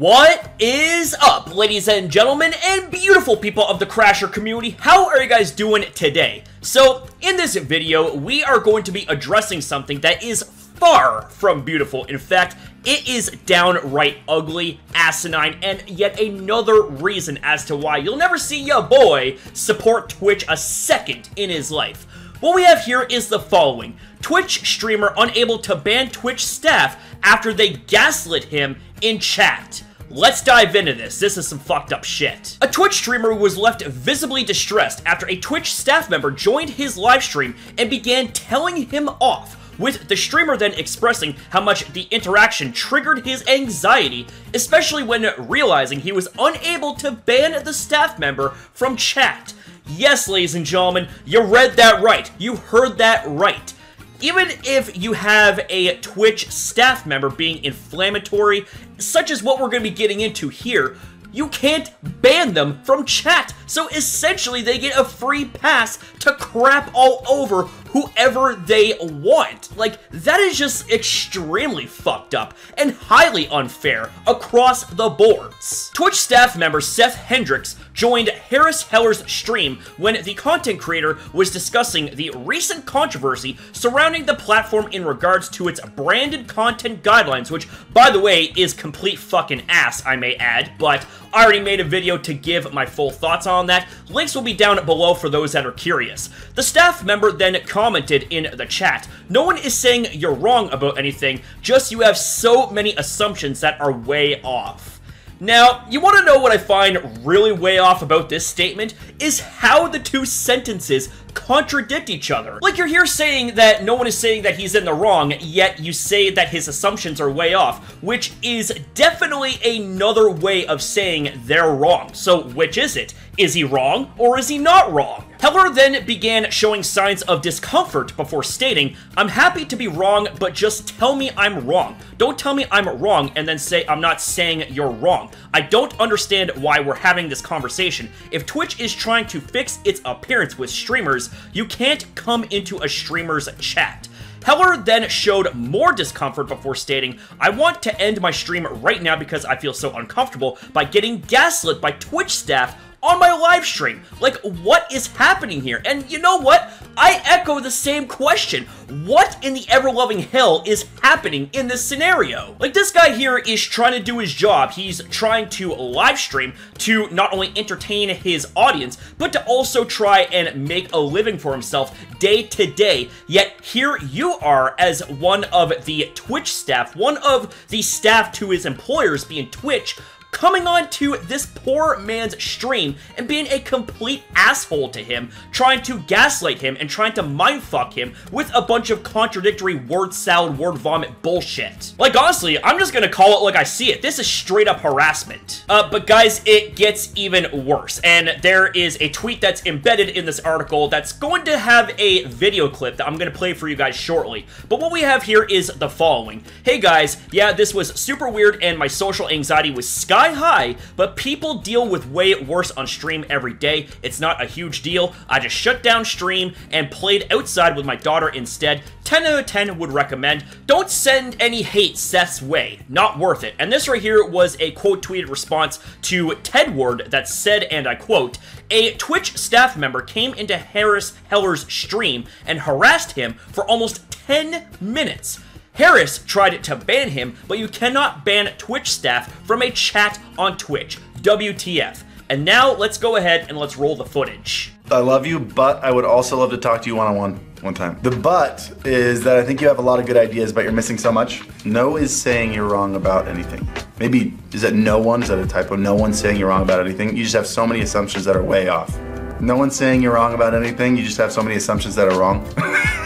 What is up, ladies and gentlemen, and beautiful people of the Crasher community? How are you guys doing today? So, in this video, we are going to be addressing something that is far from beautiful. In fact, it is downright ugly, asinine, and yet another reason as to why you'll never see your boy support Twitch a second in his life. What we have here is the following. Twitch streamer unable to ban Twitch staff after they gaslit him in chat. Let's dive into this. This is some fucked up shit. A Twitch streamer was left visibly distressed after a Twitch staff member joined his livestream and began telling him off with the streamer then expressing how much the interaction triggered his anxiety, especially when realizing he was unable to ban the staff member from chat. Yes, ladies and gentlemen, you read that right. You heard that right even if you have a Twitch staff member being inflammatory, such as what we're going to be getting into here, you can't ban them from chat. So essentially, they get a free pass to crap all over whoever they want. Like, that is just extremely fucked up and highly unfair across the boards. Twitch staff member Seth Hendricks joined Harris Heller's stream when the content creator was discussing the recent controversy surrounding the platform in regards to its branded content guidelines, which, by the way, is complete fucking ass, I may add, but I already made a video to give my full thoughts on that. Links will be down below for those that are curious. The staff member then commented in the chat, No one is saying you're wrong about anything, just you have so many assumptions that are way off. Now, you want to know what I find really way off about this statement? Is how the two sentences contradict each other. Like you're here saying that no one is saying that he's in the wrong, yet you say that his assumptions are way off, which is definitely another way of saying they're wrong. So which is it? Is he wrong or is he not wrong? Heller then began showing signs of discomfort before stating, I'm happy to be wrong, but just tell me I'm wrong. Don't tell me I'm wrong and then say I'm not saying you're wrong. I don't understand why we're having this conversation. If Twitch is trying to fix its appearance with streamers, you can't come into a streamer's chat. Heller then showed more discomfort before stating, I want to end my stream right now because I feel so uncomfortable by getting gaslit by Twitch staff on my live stream. Like, what is happening here? And you know what? I echo the same question. What in the ever-loving hell is happening in this scenario? Like, this guy here is trying to do his job. He's trying to live stream to not only entertain his audience, but to also try and make a living for himself day to day. Yet here you are as one of the Twitch staff, one of the staff to his employers being Twitch, coming on to this poor man's stream and being a complete asshole to him, trying to gaslight him and trying to mindfuck him with a bunch of contradictory word salad, word vomit bullshit. Like, honestly, I'm just gonna call it like I see it. This is straight up harassment. Uh, but guys, it gets even worse. And there is a tweet that's embedded in this article that's going to have a video clip that I'm gonna play for you guys shortly. But what we have here is the following. Hey guys, yeah, this was super weird and my social anxiety was sky sky high, but people deal with way worse on stream every day. It's not a huge deal. I just shut down stream and played outside with my daughter instead. 10 out of 10 would recommend. Don't send any hate Seth's way. Not worth it. And this right here was a quote tweeted response to Tedward that said, and I quote, a Twitch staff member came into Harris Heller's stream and harassed him for almost 10 minutes. Harris tried to ban him, but you cannot ban Twitch staff from a chat on Twitch. WTF. And now let's go ahead and let's roll the footage. I love you, but I would also love to talk to you one on one one time. The but is that I think you have a lot of good ideas, but you're missing so much. No is saying you're wrong about anything. Maybe, is that no one? Is that a typo? No one's saying you're wrong about anything. You just have so many assumptions that are way off. No one's saying you're wrong about anything. You just have so many assumptions that are wrong.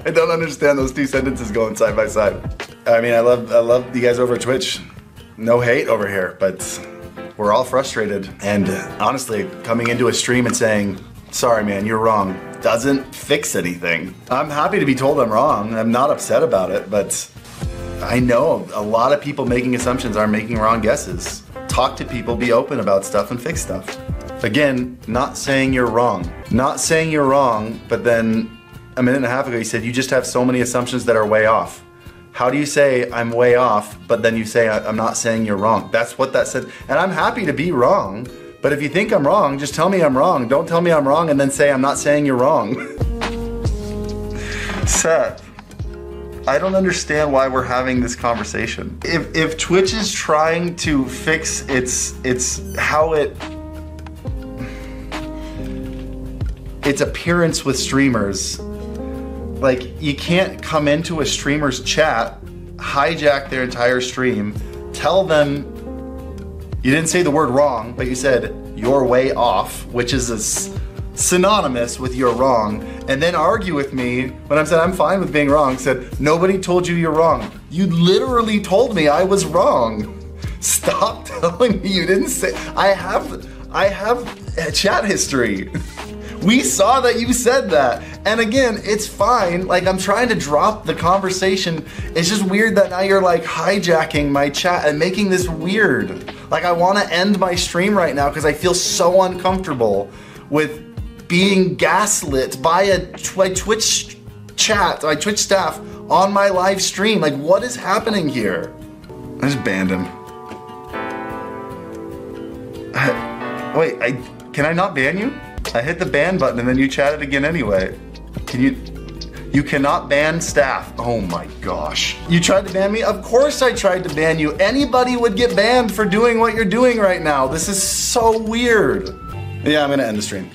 I don't understand those two sentences going side by side. I mean, I love I love you guys over Twitch. No hate over here, but we're all frustrated. And honestly, coming into a stream and saying, "Sorry, man, you're wrong," doesn't fix anything. I'm happy to be told I'm wrong. I'm not upset about it, but I know a lot of people making assumptions are making wrong guesses. Talk to people, be open about stuff, and fix stuff. Again, not saying you're wrong. Not saying you're wrong, but then a minute and a half ago, you said you just have so many assumptions that are way off. How do you say I'm way off, but then you say I'm not saying you're wrong? That's what that said. And I'm happy to be wrong, but if you think I'm wrong, just tell me I'm wrong. Don't tell me I'm wrong and then say I'm not saying you're wrong. Seth, I don't understand why we're having this conversation. If if Twitch is trying to fix its its how it its appearance with streamers, like you can't come into a streamer's chat, hijack their entire stream, tell them you didn't say the word wrong, but you said you're way off, which is synonymous with you're wrong, and then argue with me when I'm said I'm fine with being wrong. Said nobody told you you're wrong. You literally told me I was wrong. Stop telling me you didn't say. I have, I have a chat history. We saw that you said that. And again, it's fine. Like, I'm trying to drop the conversation. It's just weird that now you're like hijacking my chat and making this weird. Like, I want to end my stream right now because I feel so uncomfortable with being gaslit by a by Twitch chat, by Twitch staff on my live stream. Like, what is happening here? I just banned him. Wait, I can I not ban you? I hit the ban button and then you chatted again anyway. Can you? You cannot ban staff. Oh my gosh. You tried to ban me? Of course I tried to ban you. Anybody would get banned for doing what you're doing right now. This is so weird. Yeah, I'm gonna end the stream.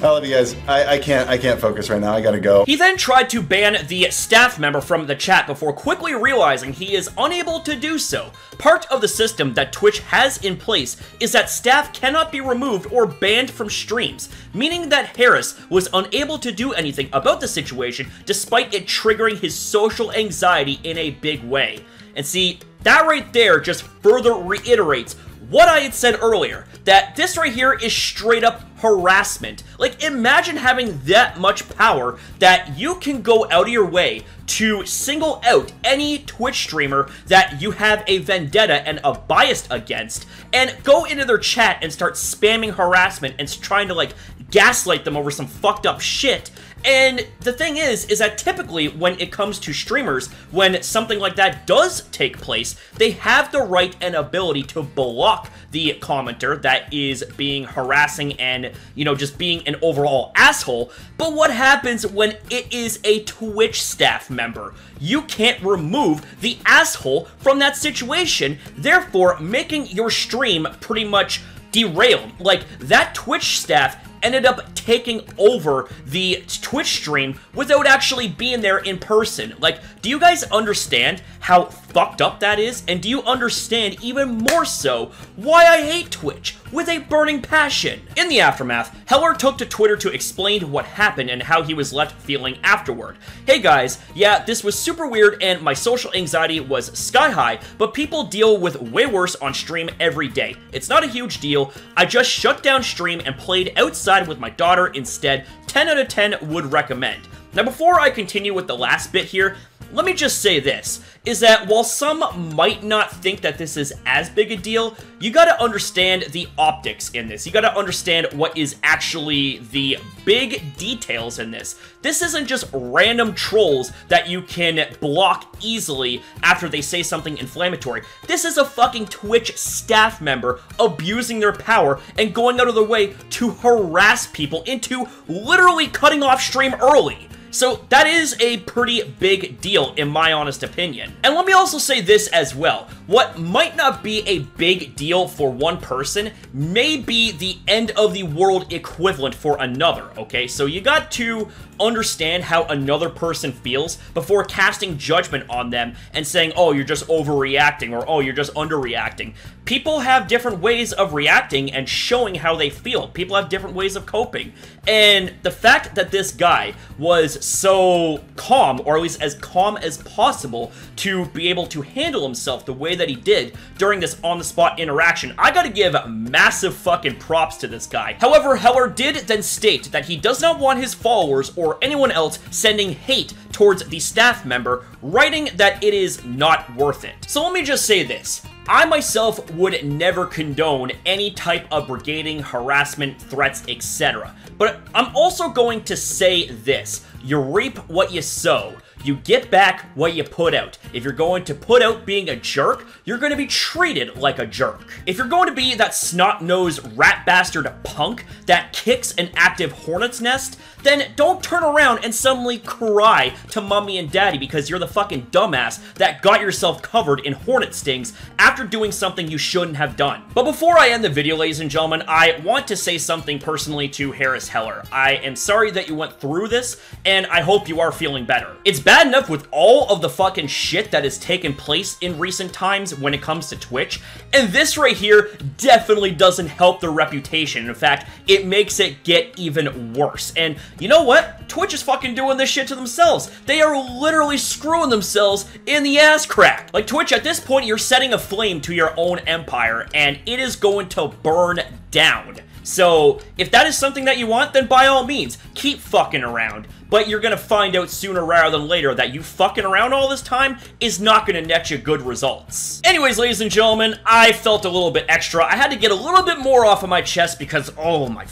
I love you guys. I, I can't I can't focus right now. I gotta go. He then tried to ban the staff member from the chat before quickly realizing he is unable to do so. Part of the system that Twitch has in place is that staff cannot be removed or banned from streams, meaning that Harris was unable to do anything about the situation despite it triggering his social anxiety in a big way. And see, that right there just further reiterates what I had said earlier, that this right here is straight up harassment. Like, imagine having that much power that you can go out of your way to single out any Twitch streamer that you have a vendetta and a bias against, and go into their chat and start spamming harassment and trying to, like, gaslight them over some fucked up shit. And the thing is, is that typically when it comes to streamers, when something like that does take place, they have the right and ability to block the commenter that is being harassing and, you know, just being an overall asshole. But what happens when it is a Twitch staff member? You can't remove the asshole from that situation, therefore making your stream pretty much derailed. Like, that Twitch staff ended up taking over the Twitch stream without actually being there in person. Like, do you guys understand how fucked up that is? And do you understand even more so why I hate Twitch with a burning passion? In the aftermath, Heller took to Twitter to explain what happened and how he was left feeling afterward. Hey guys, yeah, this was super weird and my social anxiety was sky high, but people deal with way worse on stream every day. It's not a huge deal. I just shut down stream and played outside with my daughter instead. 10 out of 10 would recommend. Now before I continue with the last bit here, let me just say this, is that while some might not think that this is as big a deal, you gotta understand the optics in this. You gotta understand what is actually the big details in this. This isn't just random trolls that you can block easily after they say something inflammatory. This is a fucking Twitch staff member abusing their power and going out of their way to harass people into literally cutting off stream early. So that is a pretty big deal in my honest opinion. And let me also say this as well. What might not be a big deal for one person may be the end of the world equivalent for another, okay? So you got to understand how another person feels before casting judgment on them and saying, oh, you're just overreacting or oh, you're just underreacting. People have different ways of reacting and showing how they feel. People have different ways of coping. And the fact that this guy was so calm, or at least as calm as possible, to be able to handle himself the way that he did during this on the spot interaction, I gotta give massive fucking props to this guy. However, Heller did then state that he does not want his followers or anyone else sending hate towards the staff member, writing that it is not worth it. So let me just say this. I myself would never condone any type of brigading, harassment, threats, etc. But I'm also going to say this. You reap what you sow. You get back what you put out. If you're going to put out being a jerk, you're going to be treated like a jerk. If you're going to be that snot-nosed rat bastard punk that kicks an active hornet's nest, then don't turn around and suddenly cry to mommy and daddy because you're the fucking dumbass that got yourself covered in hornet stings after doing something you shouldn't have done. But before I end the video, ladies and gentlemen, I want to say something personally to Harris Heller. I am sorry that you went through this, and I hope you are feeling better. It's bad enough with all of the fucking shit that has taken place in recent times when it comes to Twitch, and this right here definitely doesn't help their reputation. In fact, it makes it get even worse. And you know what? Twitch is fucking doing this shit to themselves. They are literally screwing themselves in the ass crack. Like Twitch, at this point, you're setting a flame to your own empire, and it is going to burn down. So, if that is something that you want, then by all means, keep fucking around. But you're gonna find out sooner rather than later that you fucking around all this time is not gonna net you good results. Anyways, ladies and gentlemen, I felt a little bit extra. I had to get a little bit more off of my chest because, oh my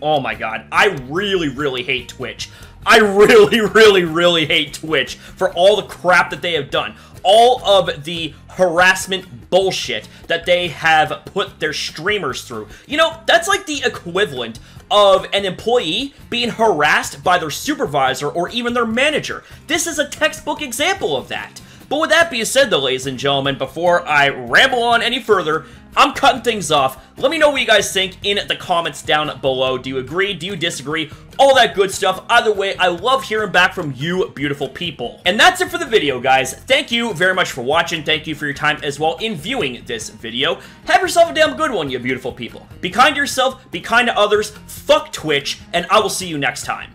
oh my god, I really, really hate Twitch. I really, really, really hate Twitch for all the crap that they have done. All of the harassment bullshit that they have put their streamers through. You know, that's like the equivalent of an employee being harassed by their supervisor or even their manager. This is a textbook example of that. But with that being said, though, ladies and gentlemen, before I ramble on any further, I'm cutting things off. Let me know what you guys think in the comments down below. Do you agree? Do you disagree? All that good stuff. Either way, I love hearing back from you beautiful people. And that's it for the video, guys. Thank you very much for watching. Thank you for your time as well in viewing this video. Have yourself a damn good one, you beautiful people. Be kind to yourself, be kind to others, fuck Twitch, and I will see you next time.